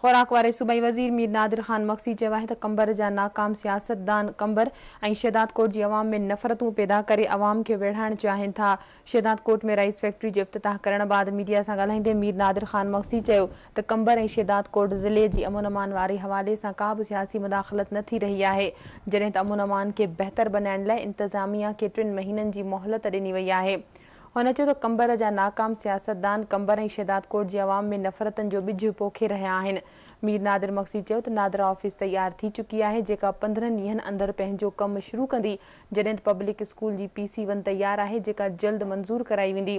ख़ुराक वारे सूबाई वज़ीर मीर नादिर ख़ान मक्सी चयो तो त कंबर जा नाकाम सियासतदान कंबर ए शहदादकोट की अवाम में नफ़रतूं पैदा कर अवाम के विढ़ाण चाहन था शहदादकोट में राइस फैक्ट्री जो इफ़्तिताह करण बाद मीडिया से ॻाल्हाईंदे मीर नादिर ख़ान मक्सी चयो त कंबर ऐं शहदादकोट ज़िले जी अमन अमान वारे हवाले सां का भी सियासी मुदाख़लत न थी रही आहे जॾहिं त अमन अमान के बेहतर बनाने लाइ इंतिज़ामिया खे टिनि महीननि जी मोहलत ॾिनी वही है हुन चयो त कंबर जा नाकाम सियासतदान कंबर ऐं शेदादकोट जी आवाम में नफ़रतनि जो ॿिज पोखे रहिया आहिनि मीर नादिर मक्सी चयो त नादरा ऑफ़िस तयारु थी चुकी आहे जेका पंद्रहनि ॾींहनि अंदरि पंहिंजो कमु शुरू कंदी जॾहिं त पब्लिक स्कूल जी पी सी वन तयारु आहे जेका जल्द मंज़ूर कराई वेंदी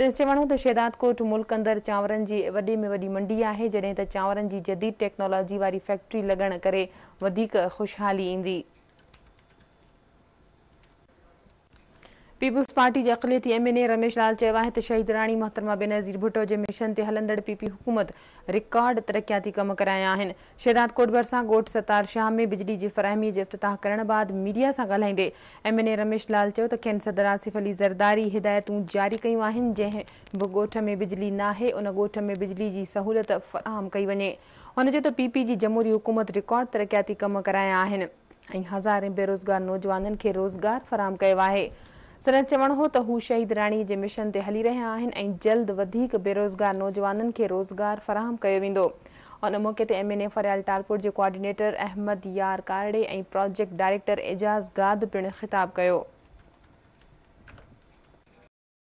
से चवणो त शेदादकोट मुल्क अंदरि चांवरनि जी वॾे में वॾी मंडी आहे जॾहिं त चांवरनि जी जदीद टेक्नोलॉजी वारी फैक्ट्री लॻणु करे वधीक ख़ुशहाली ईंदी पीपुल्स पार्टी जे अकिले M N A Ramesh Lal चयो आहे त शहीद राणी महतरमा बेनज़ीर भुटो जे मिशन ते हलंदड़ पीपी हुकूमत रिकॉर्ड तरक़ियाती कम कराया आहिनि शेदार्थ कोटबर सां सतार शाह में बिजली जी फरहमी जे इफ़्ताह करण बाद मीडिया सां ॻाल्हाईंदे M N A Ramesh Lal चयो त कैन सदर आसिफ़ अली ज़रदारी हिदायतूं जारी कयूं आहिनि जंहिं बि ॻोठ में बिजली नाहे उन ॻोठ में बिजली जी सहूलियत फ़राहम कई वञे हुन चयो त पीपी जी जमूरी हुकूमत रिकॉर्ड तरक़ियाती कम कराया आहिनि ऐं हज़ारे बेरोज़गार नौजवाननि खे रोज़गार फ़राहम कयो आहे सनत चवण हो त हू शहीद राणीअ जे मिशन ते हली रहिया आहिनि ऐं जल्द वधीक बेरोज़गार नौजवाननि खे रोज़गार फराहम कयो वेंदो उन मौक़े ते M N A Faryal Talpur J coordinator Ahmed यार कारड़े ऐं प्रोजेक्ट डायरेक्टर एजाज़ गाद पिणु ख़िताबु कयो